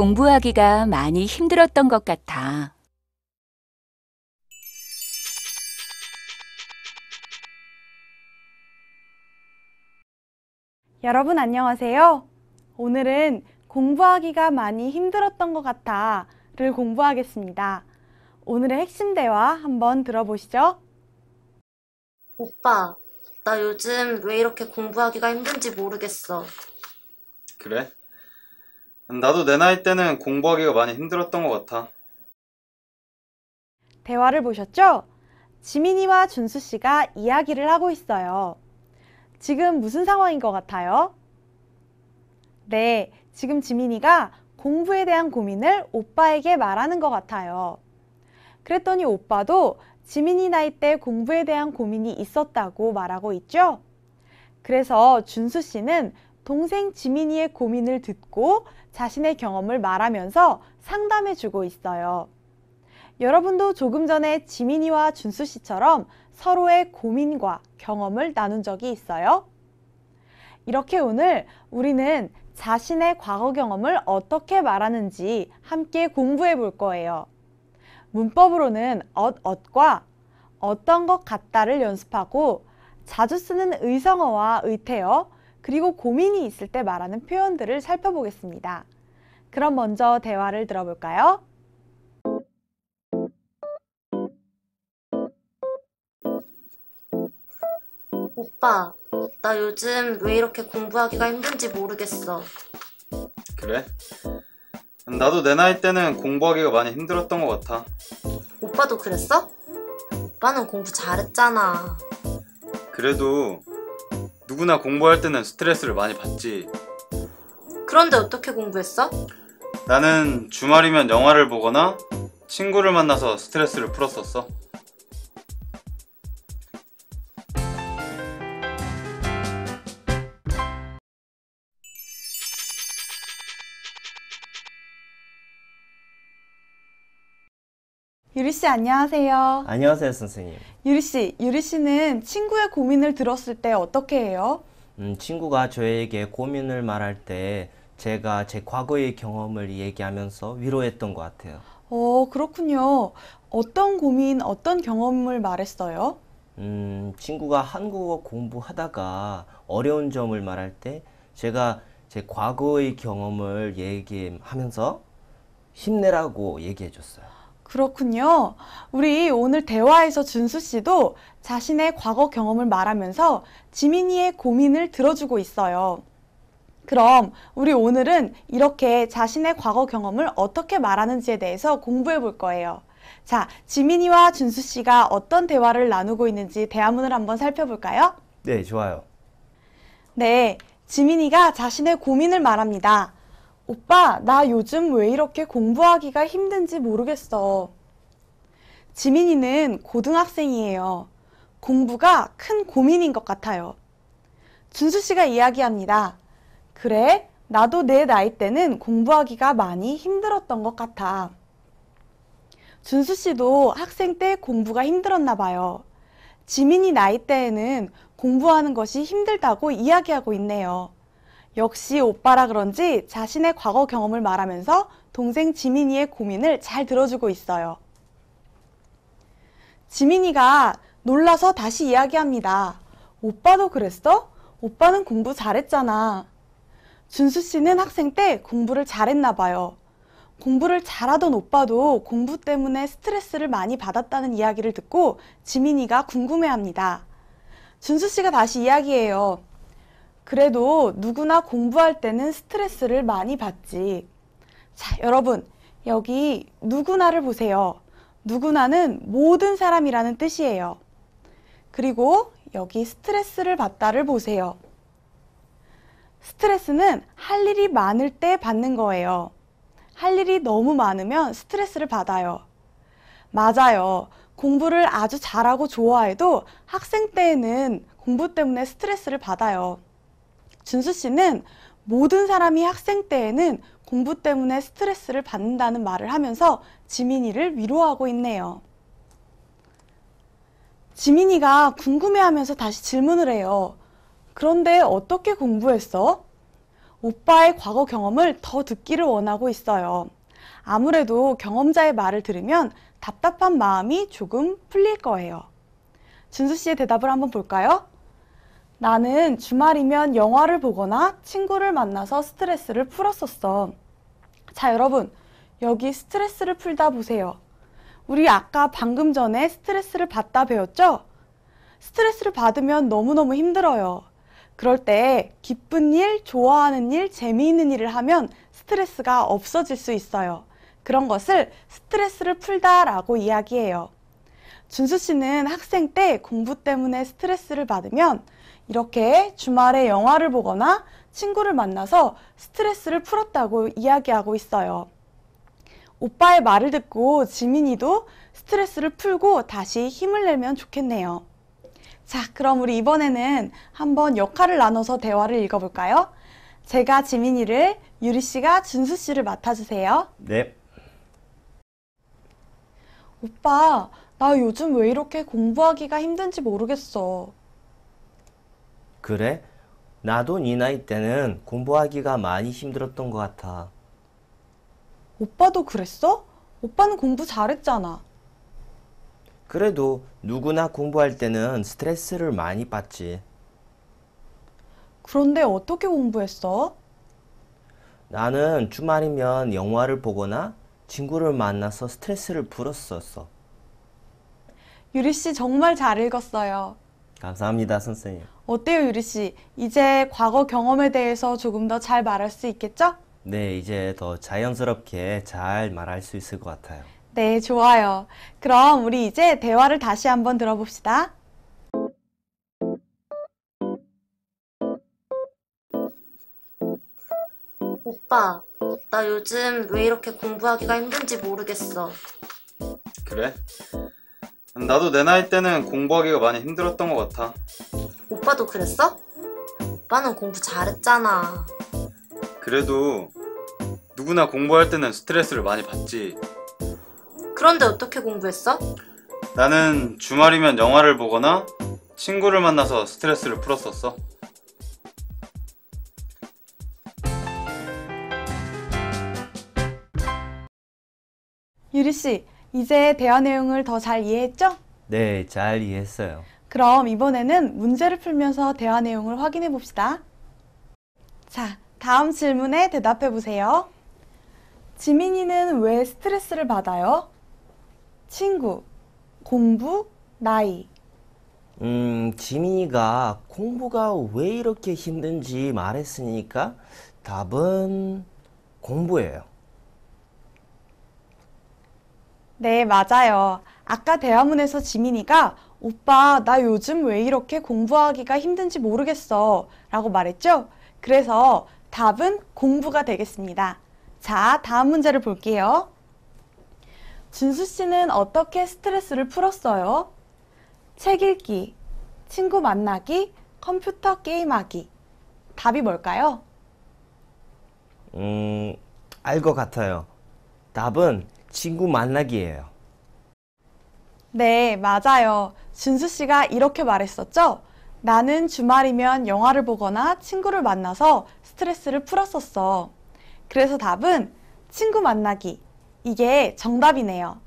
공부하기가 많이 힘들었던 것 같아. 여러분 안녕하세요. 오늘은 공부하기가 많이 힘들었던 것 같아 를 공부하겠습니다. 오늘의 핵심 대화 한번 들어보시죠. 오빠, 나 요즘 왜 이렇게 공부하기가 힘든지 모르겠어. 그래? 나도 내 나이 때는 공부하기가 많이 힘들었던 것 같아. 대화를 보셨죠? 지민이와 준수 씨가 이야기를 하고 있어요. 지금 무슨 상황인 것 같아요? 네, 지금 지민이가 공부에 대한 고민을 오빠에게 말하는 것 같아요. 그랬더니 오빠도 지민이 나이 때 공부에 대한 고민이 있었다고 말하고 있죠? 그래서 준수 씨는 동생 지민이의 고민을 듣고 자신의 경험을 말하면서 상담해 주고 있어요. 여러분도 조금 전에 지민이와 준수 씨처럼 서로의 고민과 경험을 나눈 적이 있어요? 이렇게 오늘 우리는 자신의 과거 경험을 어떻게 말하는지 함께 공부해 볼 거예요. 문법으로는 엇, 엇과 어떤 것 같다를 연습하고 자주 쓰는 의성어와 의태어 그리고 고민이 있을 때 말하는 표현들을 살펴보겠습니다. 그럼 먼저 대화를 들어볼까요? 오빠, 나 요즘 왜 이렇게 공부하기가 힘든지 모르겠어. 그래? 나도 내 나이 때는 공부하기가 많이 힘들었던 것 같아. 오빠도 그랬어? 오빠는 공부 잘했잖아. 그래도 누구나 공부할 때는 스트레스를 많이 받지. 그런데 어떻게 공부했어? 나는 주말이면 영화를 보거나 친구를 만나서 스트레스를 풀었었어. 씨 안녕하세요. 안녕하세요, 선생님. 유리 씨, 유리 씨는 친구의 고민을 들었을 때 어떻게 해요? 음, 친구가 저에게 고민을 말할 때 제가 제 과거의 경험을 얘기하면서 위로했던 것 같아요. 어, 그렇군요. 어떤 고민, 어떤 경험을 말했어요? 음, 친구가 한국어 공부하다가 어려운 점을 말할 때 제가 제 과거의 경험을 얘기하면서 힘내라고 얘기해 줬어요. 그렇군요. 우리 오늘 대화에서 준수 씨도 자신의 과거 경험을 말하면서 지민이의 고민을 들어주고 있어요. 그럼 우리 오늘은 이렇게 자신의 과거 경험을 어떻게 말하는지에 대해서 공부해 볼 거예요. 자, 지민이와 준수 씨가 어떤 대화를 나누고 있는지 대화문을 한번 살펴볼까요? 네, 좋아요. 네, 지민이가 자신의 고민을 말합니다. 오빠, 나 요즘 왜 이렇게 공부하기가 힘든지 모르겠어. 지민이는 고등학생이에요. 공부가 큰 고민인 것 같아요. 준수 씨가 이야기합니다. 그래, 나도 내 나이 때는 공부하기가 많이 힘들었던 것 같아. 준수 씨도 학생 때 공부가 힘들었나 봐요. 지민이 나이 때에는 공부하는 것이 힘들다고 이야기하고 있네요. 역시 오빠라 그런지 자신의 과거 경험을 말하면서 동생 지민이의 고민을 잘 들어주고 있어요. 지민이가 놀라서 다시 이야기합니다. 오빠도 그랬어? 오빠는 공부 잘했잖아. 준수 씨는 학생 때 공부를 잘했나 봐요. 공부를 잘하던 오빠도 공부 때문에 스트레스를 많이 받았다는 이야기를 듣고 지민이가 궁금해합니다. 준수 씨가 다시 이야기해요. 그래도 누구나 공부할 때는 스트레스를 많이 받지. 자, 여러분, 여기 누구나를 보세요. 누구나는 모든 사람이라는 뜻이에요. 그리고 여기 스트레스를 받다를 보세요. 스트레스는 할 일이 많을 때 받는 거예요. 할 일이 너무 많으면 스트레스를 받아요. 맞아요. 공부를 아주 잘하고 좋아해도 학생 때에는 공부 때문에 스트레스를 받아요. 준수 씨는 모든 사람이 학생 때에는 공부 때문에 스트레스를 받는다는 말을 하면서 지민이를 위로하고 있네요. 지민이가 궁금해하면서 다시 질문을 해요. 그런데 어떻게 공부했어? 오빠의 과거 경험을 더 듣기를 원하고 있어요. 아무래도 경험자의 말을 들으면 답답한 마음이 조금 풀릴 거예요. 준수 씨의 대답을 한번 볼까요? 나는 주말이면 영화를 보거나 친구를 만나서 스트레스를 풀었었어. 자, 여러분. 여기 스트레스를 풀다 보세요. 우리 아까 방금 전에 스트레스를 받다 배웠죠? 스트레스를 받으면 너무너무 힘들어요. 그럴 때 기쁜 일, 좋아하는 일, 재미있는 일을 하면 스트레스가 없어질 수 있어요. 그런 것을 스트레스를 풀다라고 이야기해요. 준수 씨는 학생 때 공부 때문에 스트레스를 받으면 이렇게 주말에 영화를 보거나 친구를 만나서 스트레스를 풀었다고 이야기하고 있어요. 오빠의 말을 듣고 지민이도 스트레스를 풀고 다시 힘을 내면 좋겠네요. 자, 그럼 우리 이번에는 한번 역할을 나눠서 대화를 읽어볼까요? 제가 지민이를, 유리 씨가 준수 씨를 맡아주세요. 네. 오빠, 나 요즘 왜 이렇게 공부하기가 힘든지 모르겠어. 그래? 나도 네 나이 때는 공부하기가 많이 힘들었던 것 같아. 오빠도 그랬어? 오빠는 공부 잘했잖아. 그래도 누구나 공부할 때는 스트레스를 많이 받지. 그런데 어떻게 공부했어? 나는 주말이면 영화를 보거나 친구를 만나서 스트레스를 풀었었어. 유리 씨 정말 잘 읽었어요. 감사합니다, 선생님. 어때요, 유리 씨? 이제 과거 경험에 대해서 조금 더 잘 말할 수 있겠죠? 네, 이제 더 자연스럽게 잘 말할 수 있을 것 같아요. 네, 좋아요. 그럼 우리 이제 대화를 다시 한번 들어봅시다. 오빠, 나 요즘 왜 이렇게 공부하기가 힘든지 모르겠어. 그래? 나도 내 나이 때는 공부하기가 많이 힘들었던 것 같아. 오빠도 그랬어? 오빠는 공부 잘했잖아. 그래도 누구나 공부할 때는 스트레스를 많이 받지. 그런데 어떻게 공부했어? 나는 주말이면 영화를 보거나 친구를 만나서 스트레스를 풀었었어. 유리 씨, 이제 대화 내용을 더 잘 이해했죠? 네, 잘 이해했어요. 그럼 이번에는 문제를 풀면서 대화 내용을 확인해 봅시다. 자, 다음 질문에 대답해 보세요. 지민이는 왜 스트레스를 받아요? 친구, 공부, 나이. 음, 지민이가 공부가 왜 이렇게 힘든지 말했으니까 답은 공부예요. 네, 맞아요. 아까 대화문에서 지민이가 오빠, 나 요즘 왜 이렇게 공부하기가 힘든지 모르겠어. 라고 말했죠? 그래서 답은 공부가 되겠습니다. 자, 다음 문제를 볼게요. 준수 씨는 어떻게 스트레스를 풀었어요? 책 읽기, 친구 만나기, 컴퓨터 게임하기. 답이 뭘까요? 음, 알 것 같아요. 답은 친구 만나기예요. 네, 맞아요. 준수 씨가 이렇게 말했었죠? 나는 주말이면 영화를 보거나 친구를 만나서 스트레스를 풀었었어. 그래서 답은 친구 만나기. 이게 정답이네요.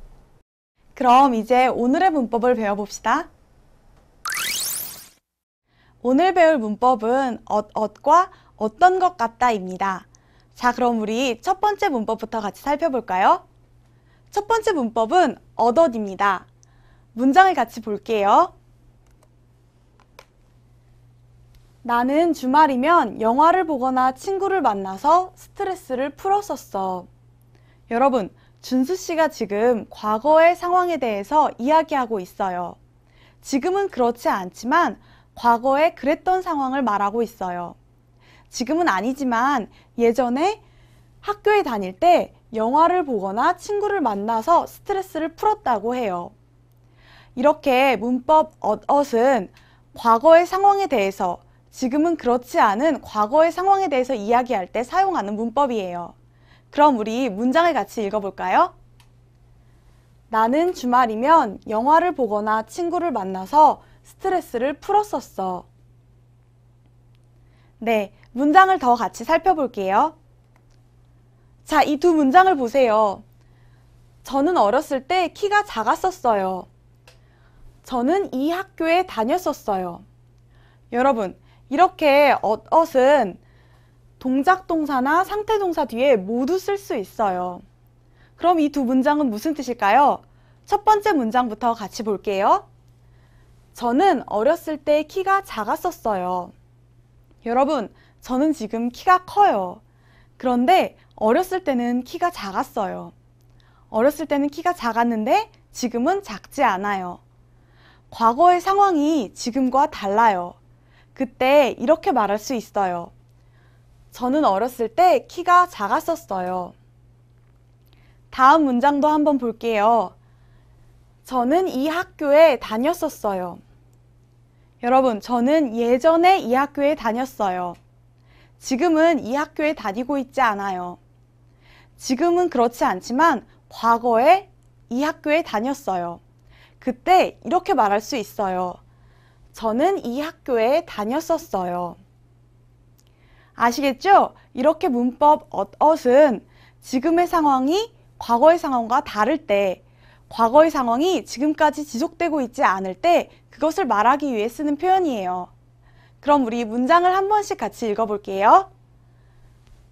그럼 이제 오늘의 문법을 배워봅시다. 오늘 배울 문법은 엇, 엇과 어떤 것 같다입니다. 자, 그럼 우리 첫 번째 문법부터 같이 살펴볼까요? 첫 번째 문법은 얻어입니다. 문장을 같이 볼게요. 나는 주말이면 영화를 보거나 친구를 만나서 스트레스를 풀었었어. 여러분, 준수 씨가 지금 과거의 상황에 대해서 이야기하고 있어요. 지금은 그렇지 않지만 과거에 그랬던 상황을 말하고 있어요. 지금은 아니지만 예전에 학교에 다닐 때 영화를 보거나 친구를 만나서 스트레스를 풀었다고 해요. 이렇게 문법 엇은 과거의 상황에 대해서 지금은 그렇지 않은 과거의 상황에 대해서 이야기할 때 사용하는 문법이에요. 그럼 우리 문장을 같이 읽어볼까요? 나는 주말이면 영화를 보거나 친구를 만나서 스트레스를 풀었었어. 네, 문장을 더 같이 살펴볼게요. 자, 이 두 문장을 보세요. 저는 어렸을 때 키가 작았었어요. 저는 이 학교에 다녔었어요. 여러분, 이렇게 엇엇은 동작 동사나 상태 동사 뒤에 모두 쓸 수 있어요. 그럼 이 두 문장은 무슨 뜻일까요? 첫 번째 문장부터 같이 볼게요. 저는 어렸을 때 키가 작았었어요. 여러분, 저는 지금 키가 커요. 그런데 어렸을 때는 키가 작았어요. 어렸을 때는 키가 작았는데 지금은 작지 않아요. 과거의 상황이 지금과 달라요. 그때 이렇게 말할 수 있어요. 저는 어렸을 때 키가 작았었어요. 다음 문장도 한번 볼게요. 저는 이 학교에 다녔었어요. 여러분, 저는 예전에 이 학교에 다녔어요. 지금은 이 학교에 다니고 있지 않아요. 지금은 그렇지 않지만 과거에 이 학교에 다녔어요. 그때 이렇게 말할 수 있어요. 저는 이 학교에 다녔었어요. 아시겠죠? 이렇게 문법 엇엇은 지금의 상황이 과거의 상황과 다를 때, 과거의 상황이 지금까지 지속되고 있지 않을 때 그것을 말하기 위해 쓰는 표현이에요. 그럼 우리 문장을 한 번씩 같이 읽어볼게요.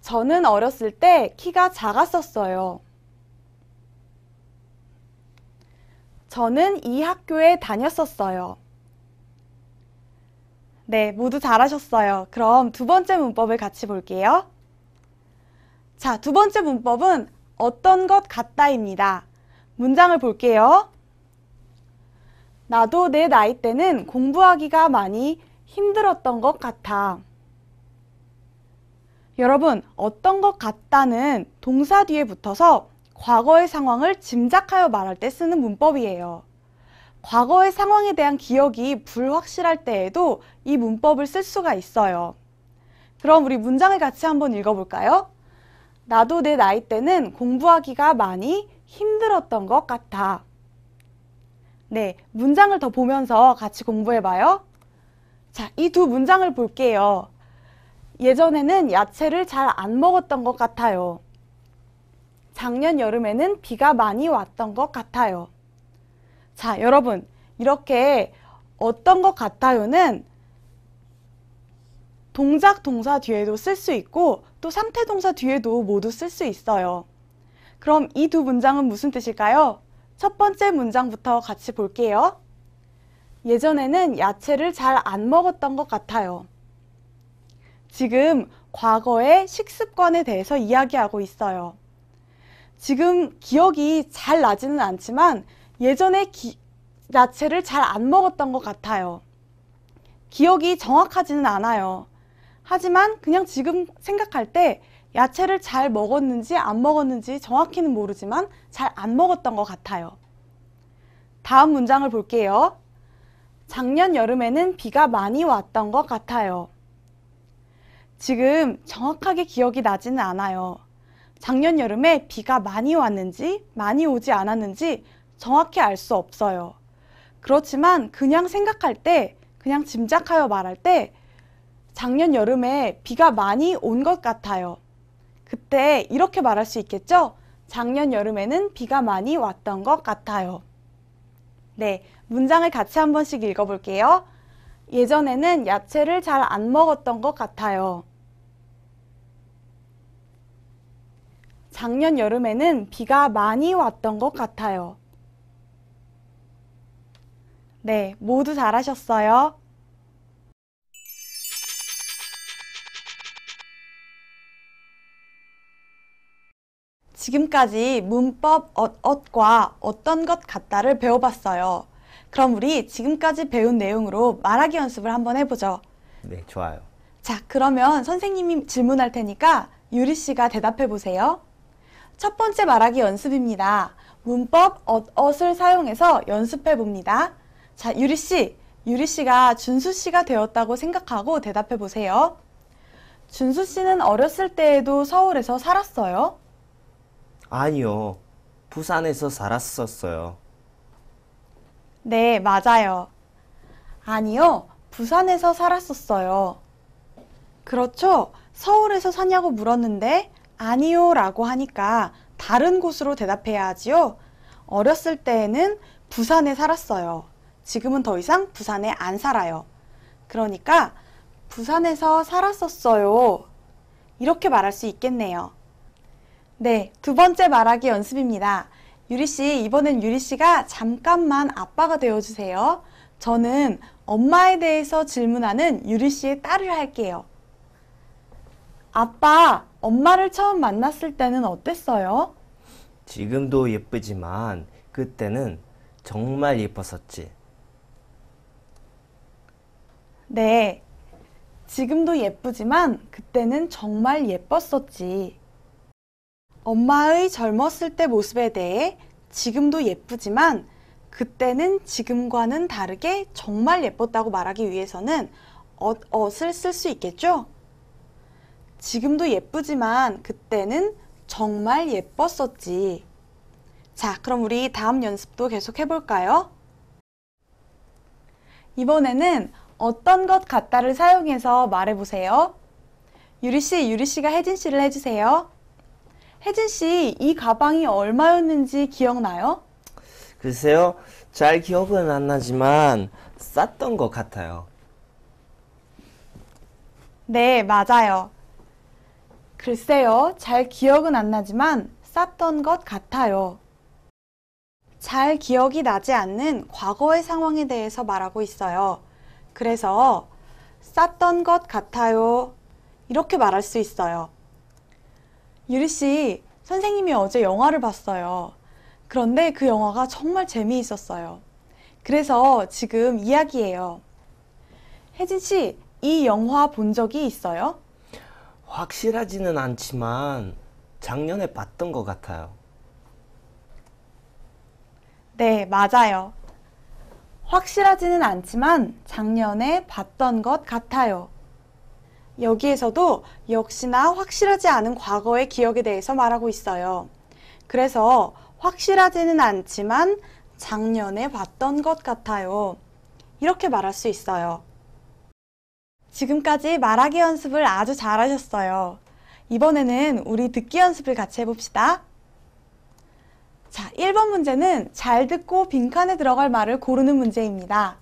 저는 어렸을 때 키가 작았었어요. 저는 이 학교에 다녔었어요. 네, 모두 잘하셨어요. 그럼 두 번째 문법을 같이 볼게요. 자, 두 번째 문법은 어떤 것 같다입니다. 문장을 볼게요. 나도 내 나이 때는 공부하기가 많이 힘들었던 것 같아. 여러분, 어떤 것 같다는 동사 뒤에 붙어서 과거의 상황을 짐작하여 말할 때 쓰는 문법이에요. 과거의 상황에 대한 기억이 불확실할 때에도 이 문법을 쓸 수가 있어요. 그럼 우리 문장을 같이 한번 읽어볼까요? 나도 내 나이 때는 공부하기가 많이 힘들었던 것 같아. 네, 문장을 더 보면서 같이 공부해봐요. 자, 이 두 문장을 볼게요. 예전에는 야채를 잘 안 먹었던 것 같아요. 작년 여름에는 비가 많이 왔던 것 같아요. 자, 여러분, 이렇게 어떤 것 같아요는 동작 동사 뒤에도 쓸 수 있고 또 상태 동사 뒤에도 모두 쓸 수 있어요. 그럼 이 두 문장은 무슨 뜻일까요? 첫 번째 문장부터 같이 볼게요. 예전에는 야채를 잘 안 먹었던 것 같아요. 지금 과거의 식습관에 대해서 이야기하고 있어요. 지금 기억이 잘 나지는 않지만 예전에 기, 야채를 잘 안 먹었던 것 같아요. 기억이 정확하지는 않아요. 하지만 그냥 지금 생각할 때 야채를 잘 먹었는지 안 먹었는지 정확히는 모르지만 잘 안 먹었던 것 같아요. 다음 문장을 볼게요. 작년 여름에는 비가 많이 왔던 것 같아요. 지금 정확하게 기억이 나지는 않아요. 작년 여름에 비가 많이 왔는지 많이 오지 않았는지 정확히 알 수 없어요. 그렇지만 그냥 생각할 때, 그냥 짐작하여 말할 때 작년 여름에 비가 많이 온 것 같아요. 그때 이렇게 말할 수 있겠죠? 작년 여름에는 비가 많이 왔던 것 같아요. 네, 문장을 같이 한 번씩 읽어볼게요. 예전에는 야채를 잘 안 먹었던 것 같아요. 작년 여름에는 비가 많이 왔던 것 같아요. 네, 모두 잘하셨어요. 지금까지 문법 엇엇과 어떤 것 같다를 배워봤어요. 그럼 우리 지금까지 배운 내용으로 말하기 연습을 한번 해보죠. 네, 좋아요. 자, 그러면 선생님이 질문할 테니까 유리 씨가 대답해 보세요. 첫 번째 말하기 연습입니다. 문법 엇 엇을 사용해서 연습해 봅니다. 자, 유리 씨. 유리 씨가 준수 씨가 되었다고 생각하고 대답해 보세요. 준수 씨는 어렸을 때에도 서울에서 살았어요? 아니요. 부산에서 살았었어요. 네, 맞아요. 아니요. 부산에서 살았었어요. 그렇죠. 서울에서 사냐고 물었는데 아니요 라고 하니까 다른 곳으로 대답해야 하지요. 어렸을 때에는 부산에 살았어요. 지금은 더 이상 부산에 안 살아요. 그러니까 부산에서 살았었어요. 이렇게 말할 수 있겠네요. 네, 두 번째 말하기 연습입니다. 유리 씨, 이번엔 유리 씨가 잠깐만 아빠가 되어 주세요. 저는 엄마에 대해서 질문하는 유리 씨의 딸을 할게요. 아빠, 엄마를 처음 만났을 때는 어땠어요? 지금도 예쁘지만 그때는 정말 예뻤었지. 네. 지금도 예쁘지만 그때는 정말 예뻤었지. 엄마의 젊었을 때 모습에 대해 지금도 예쁘지만 그때는 지금과는 다르게 정말 예뻤다고 말하기 위해서는 엇, 엇을 쓸 수 있겠죠? 지금도 예쁘지만 그때는 정말 예뻤었지. 자, 그럼 우리 다음 연습도 계속 해볼까요? 이번에는 어떤 것 같다를 사용해서 말해보세요. 유리 씨, 유리 씨가 혜진 씨를 해주세요. 혜진 씨, 이 가방이 얼마였는지 기억나요? 글쎄요, 잘 기억은 안 나지만 쌌던 것 같아요. 네, 맞아요. 글쎄요, 잘 기억은 안 나지만 쌌던 것 같아요. 잘 기억이 나지 않는 과거의 상황에 대해서 말하고 있어요. 그래서 쌌던 것 같아요. 이렇게 말할 수 있어요. 유리 씨, 선생님이 어제 영화를 봤어요. 그런데 그 영화가 정말 재미있었어요. 그래서 지금 이야기해요. 혜진 씨, 이 영화 본 적이 있어요? 확실하지는 않지만 작년에 봤던 것 같아요. 네, 맞아요. 확실하지는 않지만 작년에 봤던 것 같아요. 여기에서도 역시나 확실하지 않은 과거의 기억에 대해서 말하고 있어요. 그래서 확실하지는 않지만 작년에 봤던 것 같아요. 이렇게 말할 수 있어요. 지금까지 말하기 연습을 아주 잘하셨어요. 이번에는 우리 듣기 연습을 같이 해봅시다. 자, 1번 문제는 잘 듣고 빈칸에 들어갈 말을 고르는 문제입니다.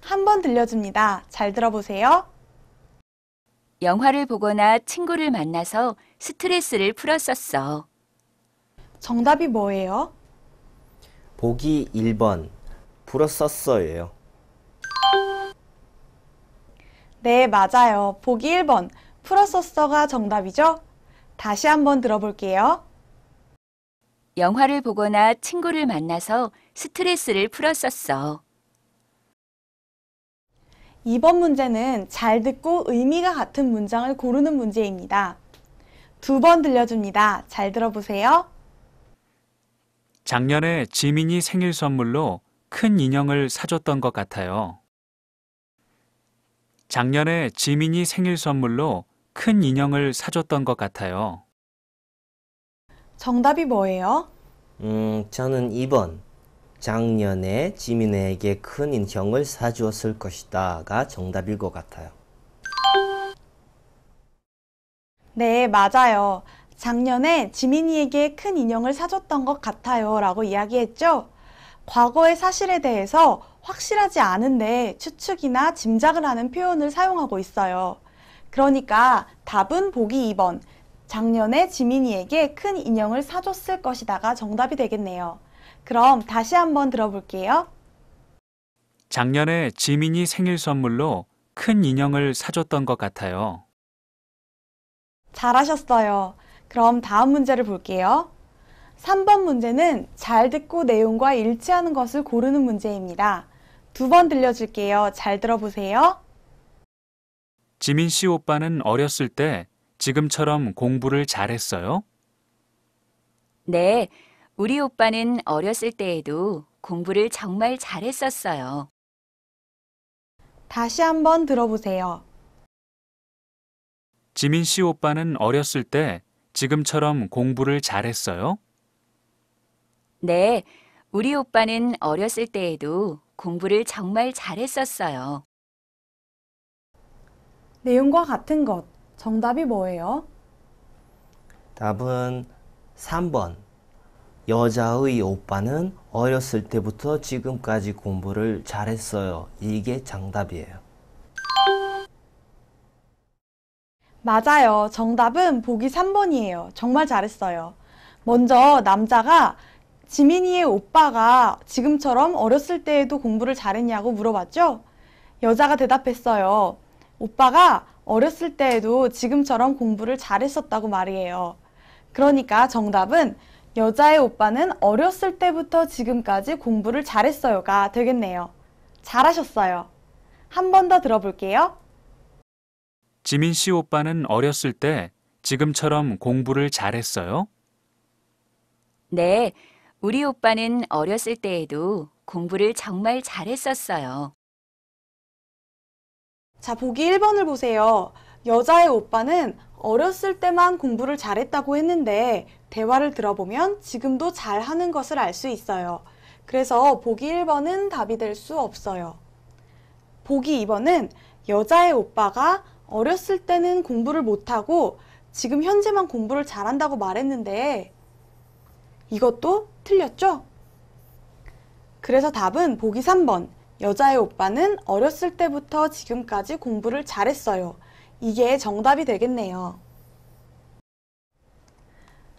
한번 들려줍니다. 잘 들어보세요. 영화를 보거나 친구를 만나서 스트레스를 풀었었어. 정답이 뭐예요? 보기 1번, 풀었었어예요. 네, 맞아요. 보기 1번. 풀었었어가 정답이죠? 다시 한번 들어볼게요. 영화를 보거나 친구를 만나서 스트레스를 풀었었어. 2번 문제는 잘 듣고 의미가 같은 문장을 고르는 문제입니다. 두 번 들려줍니다. 잘 들어보세요. 작년에 지민이 생일 선물로 큰 인형을 사줬던 것 같아요. 작년에 지민이 생일 선물로 큰 인형을 사줬던 것 같아요. 정답이 뭐예요? 음, 저는 2번. 작년에 지민에게 큰 인형을 사주었을 것이다가 정답일 것 같아요. 네, 맞아요. 작년에 지민이에게 큰 인형을 사줬던 것 같아요. 라고 이야기했죠? 과거의 사실에 대해서 확실하지 않은데 추측이나 짐작을 하는 표현을 사용하고 있어요. 그러니까 답은 보기 2번. 작년에 지민이에게 큰 인형을 사줬을 것이다가 정답이 되겠네요. 그럼 다시 한번 들어볼게요. 작년에 지민이 생일 선물로 큰 인형을 사줬던 것 같아요. 잘하셨어요. 그럼 다음 문제를 볼게요. 3번 문제는 잘 듣고 내용과 일치하는 것을 고르는 문제입니다. 두 번 들려줄게요. 잘 들어보세요. 지민 씨 오빠는 어렸을 때 지금처럼 공부를 잘했어요? 네, 우리 오빠는 어렸을 때에도 공부를 정말 잘했었어요. 다시 한번 들어보세요. 지민 씨 오빠는 어렸을 때 지금처럼 공부를 잘했어요? 네, 우리 오빠는 어렸을 때에도 공부를 정말 잘했었어요. 내용과 같은 것, 정답이 뭐예요? 답은 3번. 여자의 오빠는 어렸을 때부터 지금까지 공부를 잘했어요. 이게 정답이에요. 맞아요. 정답은 보기 3번이에요. 정말 잘했어요. 먼저 남자가 지민이의 오빠가 지금처럼 어렸을 때에도 공부를 잘했냐고 물어봤죠? 여자가 대답했어요. 오빠가 어렸을 때에도 지금처럼 공부를 잘했었다고 말이에요. 그러니까 정답은 여자의 오빠는 어렸을 때부터 지금까지 공부를 잘했어요가 되겠네요. 잘하셨어요. 한 번 더 들어볼게요. 지민 씨 오빠는 어렸을 때 지금처럼 공부를 잘했어요? 네, 우리 오빠는 어렸을 때에도 공부를 정말 잘했었어요. 자, 보기 1번을 보세요. 여자의 오빠는 어렸을 때만 공부를 잘했다고 했는데 대화를 들어보면 지금도 잘 하는 것을 알 수 있어요. 그래서 보기 1번은 답이 될 수 없어요. 보기 2번은 여자의 오빠가 어렸을 때는 공부를 못하고 지금 현재만 공부를 잘한다고 말했는데 이것도 틀렸죠? 그래서 답은 보기 3번. 여자의 오빠는 어렸을 때부터 지금까지 공부를 잘했어요. 이게 정답이 되겠네요.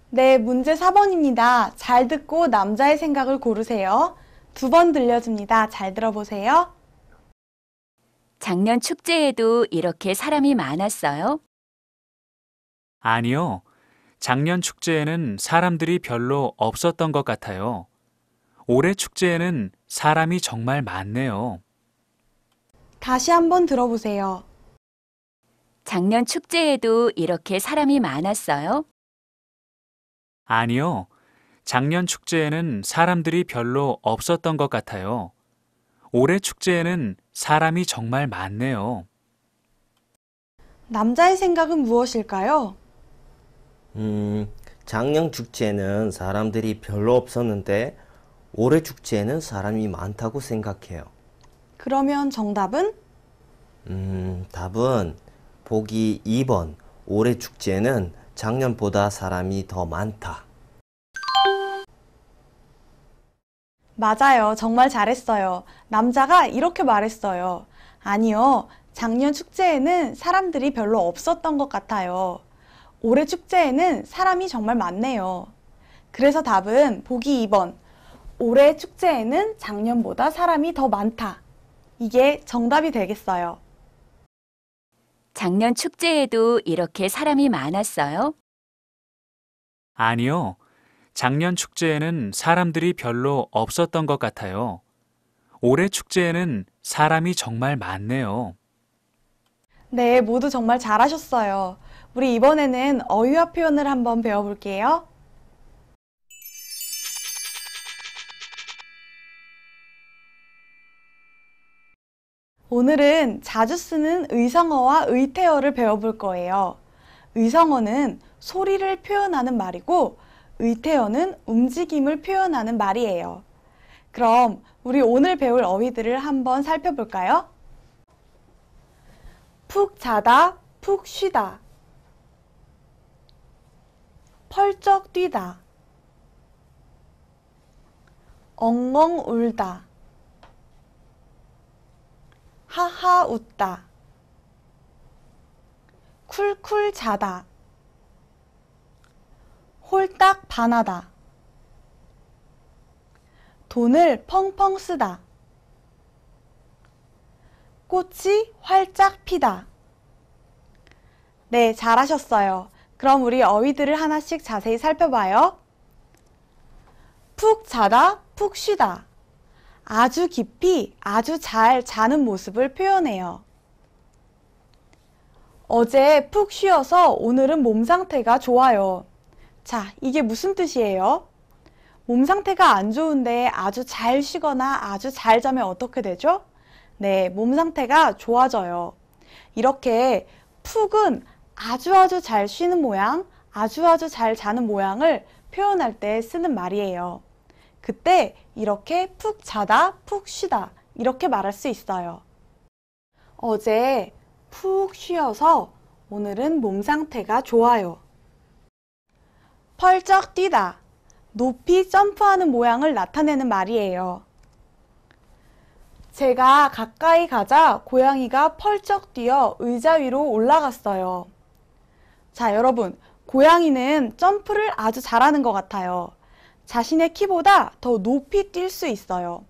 네, 문제 4번입니다. 잘 듣고 남자의 생각을 고르세요. 두 번 들려줍니다. 잘 들어보세요. 작년 축제에도 이렇게 사람이 많았어요? 아니요. 작년 축제에는 사람들이 별로 없었던 것 같아요. 올해 축제에는 사람이 정말 많네요. 다시 한번 들어보세요. 작년 축제에도 이렇게 사람이 많았어요? 아니요. 작년 축제에는 사람들이 별로 없었던 것 같아요. 올해 축제에는 사람이 정말 많네요. 남자의 생각은 무엇일까요? 음, 작년 축제에는 사람들이 별로 없었는데 올해 축제에는 사람이 많다고 생각해요. 그러면 정답은? 음, 답은 보기 2번. 올해 축제에는 작년보다 사람이 더 많다. 맞아요. 정말 잘했어요. 남자가 이렇게 말했어요. 아니요. 작년 축제에는 사람들이 별로 없었던 것 같아요. 올해 축제에는 사람이 정말 많네요. 그래서 답은 보기 2번. 올해 축제에는 작년보다 사람이 더 많다. 이게 정답이 되겠어요. 작년 축제에도 이렇게 사람이 많았어요? 아니요. 작년 축제에는 사람들이 별로 없었던 것 같아요. 올해 축제에는 사람이 정말 많네요. 네, 모두 정말 잘하셨어요. 우리 이번에는 어휘와 표현을 한번 배워볼게요. 오늘은 자주 쓰는 의성어와 의태어를 배워볼 거예요. 의성어는 소리를 표현하는 말이고, 의태어는 움직임을 표현하는 말이에요. 그럼 우리 오늘 배울 어휘들을 한번 살펴볼까요? 푹 자다, 푹 쉬다. 펄쩍 뛰다. 엉엉 울다. 하하 웃다. 쿨쿨 자다. 홀딱 반하다. 돈을 펑펑 쓰다. 꽃이 활짝 피다. 네, 잘하셨어요. 그럼 우리 어휘들을 하나씩 자세히 살펴봐요. 푹 자다, 푹 쉬다. 아주 깊이, 아주 잘 자는 모습을 표현해요. 어제 푹 쉬어서 오늘은 몸 상태가 좋아요. 자, 이게 무슨 뜻이에요? 몸 상태가 안 좋은데 아주 잘 쉬거나 아주 잘 자면 어떻게 되죠? 네, 몸 상태가 좋아져요. 이렇게 푹은 아주 아주 잘 쉬는 모양, 아주 아주 잘 자는 모양을 표현할 때 쓰는 말이에요. 그때 이렇게 푹 자다, 푹 쉬다 이렇게 말할 수 있어요. 어제 푹 쉬어서 오늘은 몸 상태가 좋아요. 펄쩍 뛰다. 높이 점프하는 모양을 나타내는 말이에요. 제가 가까이 가자 고양이가 펄쩍 뛰어 의자 위로 올라갔어요. 자, 여러분. 고양이는 점프를 아주 잘하는 것 같아요. 자신의 키보다 더 높이 뛸 수 있어요.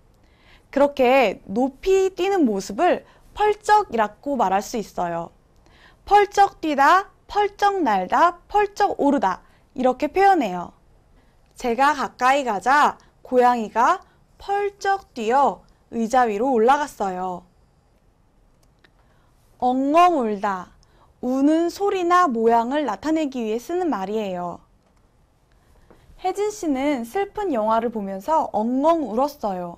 그렇게 높이 뛰는 모습을 펄쩍이라고 말할 수 있어요. 펄쩍 뛰다, 펄쩍 날다, 펄쩍 오르다 이렇게 표현해요. 제가 가까이 가자 고양이가 펄쩍 뛰어 의자 위로 올라갔어요. 엉엉 울다. 우는 소리나 모양을 나타내기 위해 쓰는 말이에요. 혜진 씨는 슬픈 영화를 보면서 엉엉 울었어요.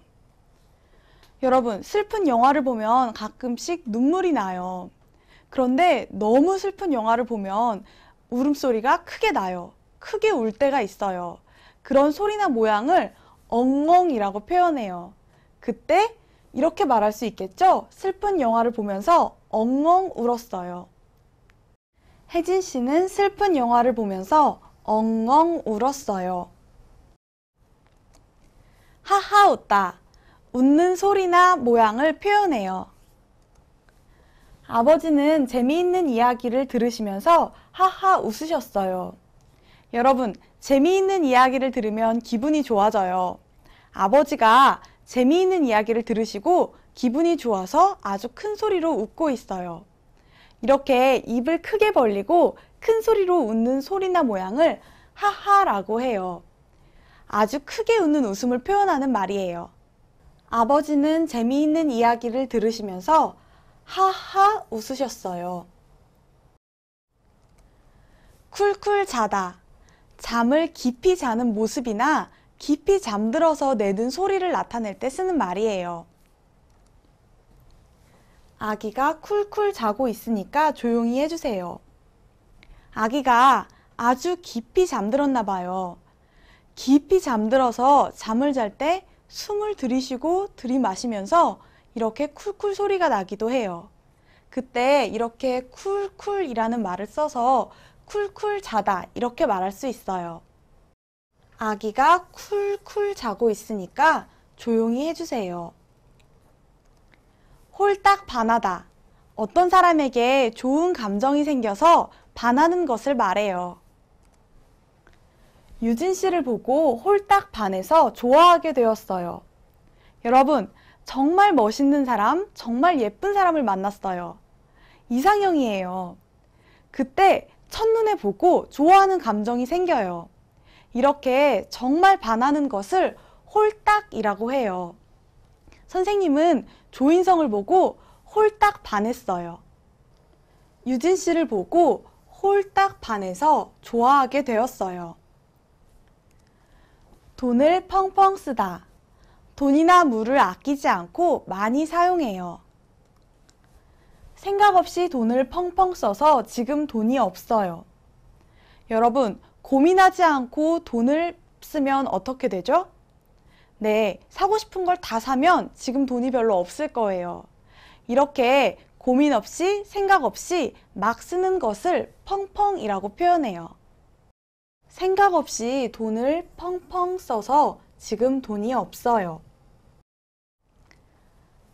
여러분, 슬픈 영화를 보면 가끔씩 눈물이 나요. 그런데 너무 슬픈 영화를 보면 울음소리가 크게 나요. 크게 울 때가 있어요. 그런 소리나 모양을 엉엉이라고 표현해요. 그때 이렇게 말할 수 있겠죠? 슬픈 영화를 보면서 엉엉 울었어요. 혜진 씨는 슬픈 영화를 보면서 엉엉 울었어요. 하하 웃다. 웃는 소리나 모양을 표현해요. 아버지는 재미있는 이야기를 들으시면서 하하 웃으셨어요. 여러분, 재미있는 이야기를 들으면 기분이 좋아져요. 아버지가 재미있는 이야기를 들으시고 기분이 좋아서 아주 큰 소리로 웃고 있어요. 이렇게 입을 크게 벌리고 큰 소리로 웃는 소리나 모양을 하하라고 해요. 아주 크게 웃는 웃음을 표현하는 말이에요. 아버지는 재미있는 이야기를 들으시면서 하하 웃으셨어요. 쿨쿨 자다. 잠을 깊이 자는 모습이나 깊이 잠들어서 내는 소리를 나타낼 때 쓰는 말이에요. 아기가 쿨쿨 자고 있으니까 조용히 해주세요. 아기가 아주 깊이 잠들었나 봐요. 깊이 잠들어서 잠을 잘 때 숨을 들이쉬고 들이마시면서 이렇게 쿨쿨 소리가 나기도 해요. 그때 이렇게 쿨쿨이라는 말을 써서 쿨쿨 자다 이렇게 말할 수 있어요. 아기가 쿨쿨 자고 있으니까 조용히 해주세요. 홀딱 반하다. 어떤 사람에게 좋은 감정이 생겨서 반하는 것을 말해요. 유진 씨를 보고 홀딱 반해서 좋아하게 되었어요. 여러분, 정말 멋있는 사람, 정말 예쁜 사람을 만났어요. 이상형이에요. 그때 첫눈에 보고 좋아하는 감정이 생겨요. 이렇게 정말 반하는 것을 홀딱이라고 해요. 선생님은 조인성을 보고 홀딱 반했어요. 유진 씨를 보고 홀딱 반해서 좋아하게 되었어요. 돈을 펑펑 쓰다. 돈이나 물을 아끼지 않고 많이 사용해요. 생각 없이 돈을 펑펑 써서 지금 돈이 없어요. 여러분, 고민하지 않고 돈을 쓰면 어떻게 되죠? 네, 사고 싶은 걸 다 사면 지금 돈이 별로 없을 거예요. 이렇게 고민 없이 생각 없이 막 쓰는 것을 펑펑이라고 표현해요. 생각 없이 돈을 펑펑 써서 지금 돈이 없어요.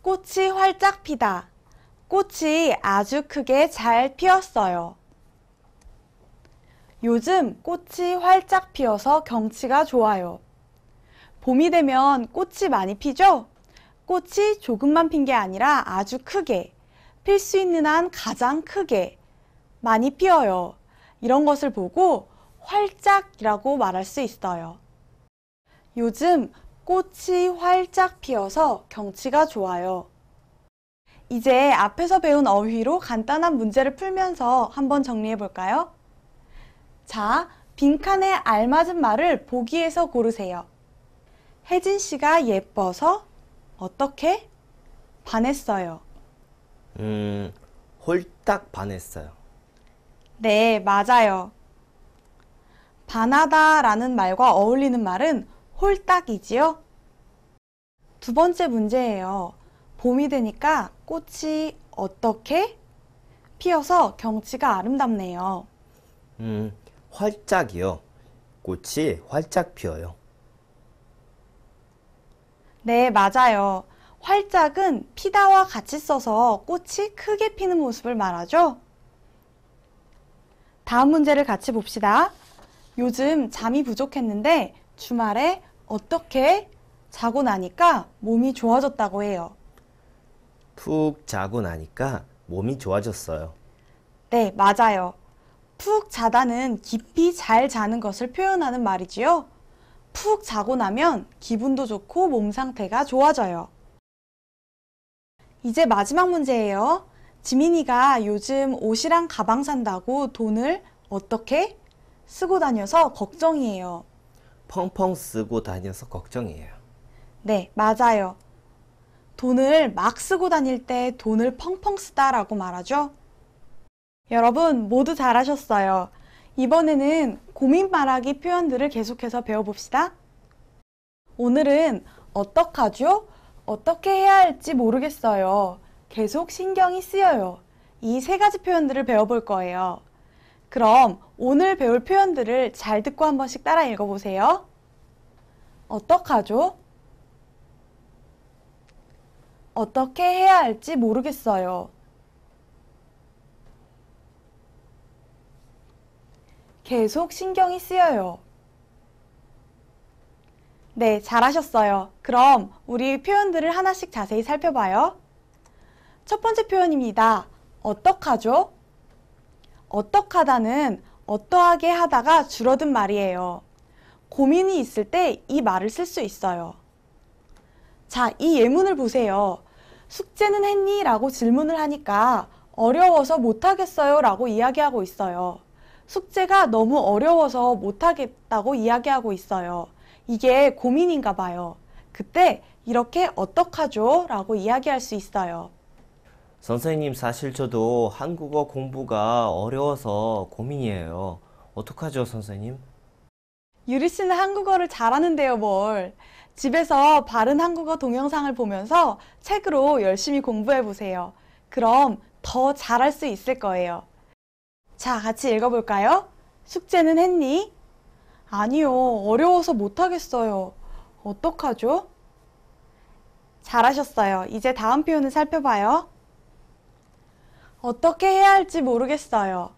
꽃이 활짝 피다. 꽃이 아주 크게 잘 피었어요. 요즘 꽃이 활짝 피어서 경치가 좋아요. 봄이 되면 꽃이 많이 피죠? 꽃이 조금만 핀 게 아니라 아주 크게, 필 수 있는 한 가장 크게 많이 피어요. 이런 것을 보고 활짝이라고 말할 수 있어요. 요즘 꽃이 활짝 피어서 경치가 좋아요. 이제 앞에서 배운 어휘로 간단한 문제를 풀면서 한번 정리해 볼까요? 자, 빈칸에 알맞은 말을 보기에서 고르세요. 혜진 씨가 예뻐서 어떻게 반했어요? 음, 홀딱 반했어요. 네, 맞아요. 반하다 라는 말과 어울리는 말은 홀딱이지요? 두 번째 문제예요. 봄이 되니까 꽃이 어떻게 피어서 경치가 아름답네요. 음, 활짝이요. 꽃이 활짝 피어요. 네, 맞아요. 활짝은 피다와 같이 써서 꽃이 크게 피는 모습을 말하죠. 다음 문제를 같이 봅시다. 요즘 잠이 부족했는데 주말에 어떻게 자고 나니까 몸이 좋아졌다고 해요. 푹 자고 나니까 몸이 좋아졌어요. 네, 맞아요. 푹 자다는 깊이 잘 자는 것을 표현하는 말이지요. 푹 자고 나면 기분도 좋고 몸 상태가 좋아져요. 이제 마지막 문제예요. 지민이가 요즘 옷이랑 가방 산다고 돈을 어떻게 쓰고 다녀서 걱정이에요. 펑펑 쓰고 다녀서 걱정이에요. 네, 맞아요. 돈을 막 쓰고 다닐 때 돈을 펑펑 쓰다라고 말하죠. 여러분 모두 잘하셨어요. 이번에는 고민 말하기 표현들을 계속해서 배워봅시다. 오늘은 어떡하죠? 어떻게 해야 할지 모르겠어요. 계속 신경이 쓰여요. 이 세 가지 표현들을 배워볼 거예요. 그럼 오늘 배울 표현들을 잘 듣고 한 번씩 따라 읽어보세요. 어떡하죠? 어떻게 해야 할지 모르겠어요. 계속 신경이 쓰여요. 네, 잘하셨어요. 그럼 우리 표현들을 하나씩 자세히 살펴봐요. 첫 번째 표현입니다. 어떡하죠? 어떡하다는 어떠하게 하다가 줄어든 말이에요. 고민이 있을 때 이 말을 쓸 수 있어요. 자, 이 예문을 보세요. 숙제는 했니? 라고 질문을 하니까 어려워서 못하겠어요 라고 이야기하고 있어요. 숙제가 너무 어려워서 못하겠다고 이야기하고 있어요. 이게 고민인가 봐요. 그때 이렇게 어떡하죠? 라고 이야기할 수 있어요. 선생님, 사실 저도 한국어 공부가 어려워서 고민이에요. 어떡하죠, 선생님? 유리 씨는 한국어를 잘하는데요, 뭘. 집에서 바른 한국어 동영상을 보면서 책으로 열심히 공부해 보세요. 그럼 더 잘할 수 있을 거예요. 자, 같이 읽어볼까요? 숙제는 했니? 아니요, 어려워서 못하겠어요. 어떡하죠? 잘하셨어요. 이제 다음 표현을 살펴봐요. 어떻게 해야 할지 모르겠어요.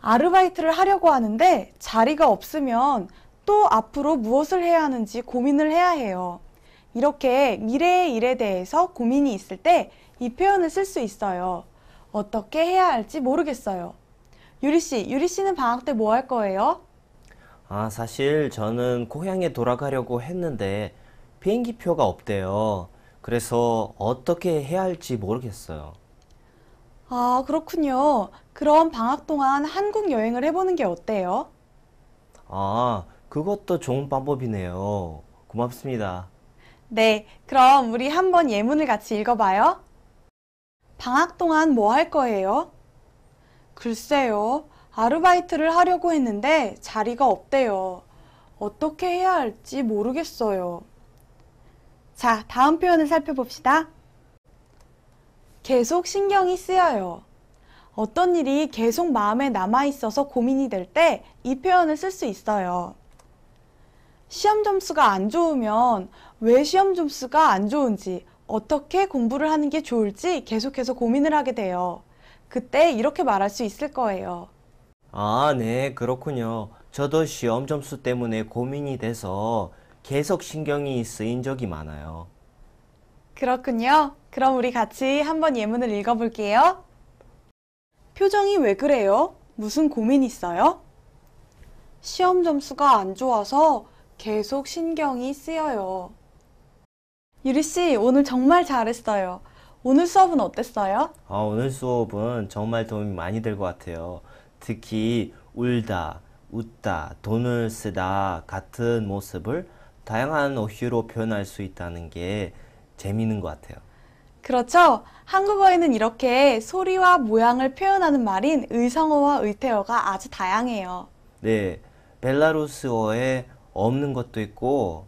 아르바이트를 하려고 하는데 자리가 없으면 또 앞으로 무엇을 해야 하는지 고민을 해야 해요. 이렇게 미래의 일에 대해서 고민이 있을 때 이 표현을 쓸 수 있어요. 어떻게 해야 할지 모르겠어요. 유리 씨, 유리 씨는 방학 때 뭐 할 거예요? 아, 사실 저는 고향에 돌아가려고 했는데 비행기 표가 없대요. 그래서 어떻게 해야 할지 모르겠어요. 아, 그렇군요. 그럼 방학 동안 한국 여행을 해보는 게 어때요? 아, 그것도 좋은 방법이네요. 고맙습니다. 네, 그럼 우리 한번 예문을 같이 읽어봐요. 방학 동안 뭐 할 거예요? 글쎄요, 아르바이트를 하려고 했는데 자리가 없대요. 어떻게 해야 할지 모르겠어요. 자, 다음 표현을 살펴봅시다. 계속 신경이 쓰여요. 어떤 일이 계속 마음에 남아 있어서 고민이 될 때 이 표현을 쓸 수 있어요. 시험 점수가 안 좋으면 왜 시험 점수가 안 좋은지, 어떻게 공부를 하는 게 좋을지 계속해서 고민을 하게 돼요. 그때 이렇게 말할 수 있을 거예요. 아, 네, 그렇군요. 저도 시험 점수 때문에 고민이 돼서 계속 신경이 쓰인 적이 많아요. 그렇군요. 그럼 우리 같이 한번 예문을 읽어볼게요. 표정이 왜 그래요? 무슨 고민 있어요? 시험 점수가 안 좋아서 계속 신경이 쓰여요. 유리 씨, 오늘 정말 잘했어요. 오늘 수업은 어땠어요? 아, 오늘 수업은 정말 도움이 많이 될 것 같아요. 특히 울다, 웃다, 돈을 쓰다 같은 모습을 다양한 어휘로 표현할 수 있다는 게 재미있는 것 같아요. 그렇죠. 한국어에는 이렇게 소리와 모양을 표현하는 말인 의성어와 의태어가 아주 다양해요. 네, 벨라루스어에 없는 것도 있고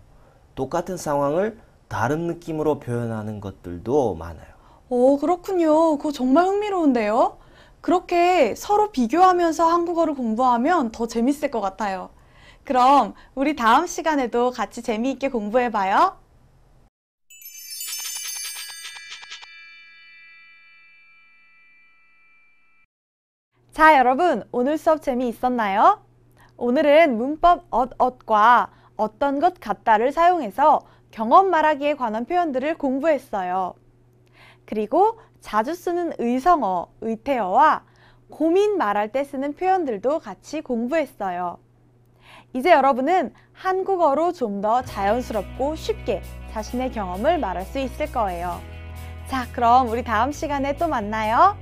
똑같은 상황을 다른 느낌으로 표현하는 것들도 많아요. 오, 그렇군요. 그거 정말 흥미로운데요? 그렇게 서로 비교하면서 한국어를 공부하면 더 재밌을 것 같아요. 그럼 우리 다음 시간에도 같이 재미있게 공부해봐요. 자, 여러분, 오늘 수업 재미있었나요? 오늘은 문법 엇엇과 어떤 것 같다를 사용해서 경험 말하기에 관한 표현들을 공부했어요. 그리고 자주 쓰는 의성어, 의태어와 고민 말할 때 쓰는 표현들도 같이 공부했어요. 이제 여러분은 한국어로 좀 더 자연스럽고 쉽게 자신의 경험을 말할 수 있을 거예요. 자, 그럼 우리 다음 시간에 또 만나요.